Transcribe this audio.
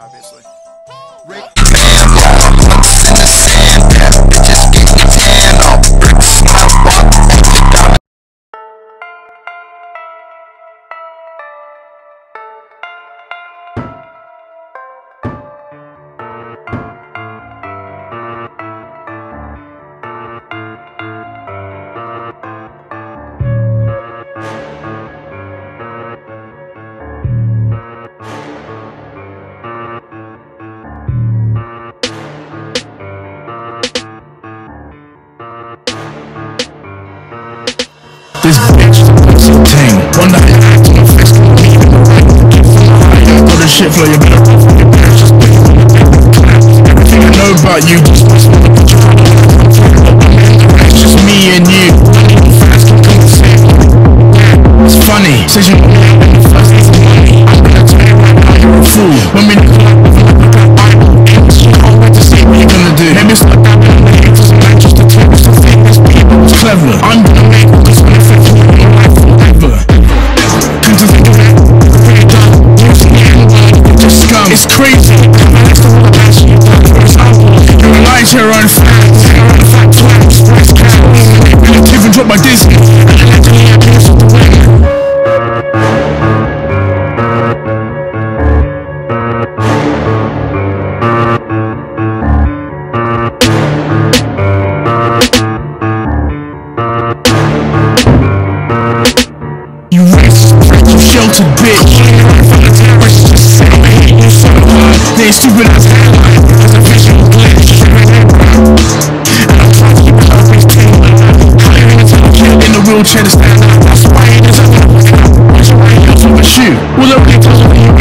obviously. This bitch is so tame. One night I act on my face, me in the right. Got the shit flow, you better from your. Just Everything I know about you, just It's just me and you. It's funny, you crazy. That's the one you done for example. You rely to your own fans. Your own fat twats, rice cows. Really even drop my Disney. wheelchair to stand up. That's why it is a What's your right heel to a shoe? Well, look, it doesn't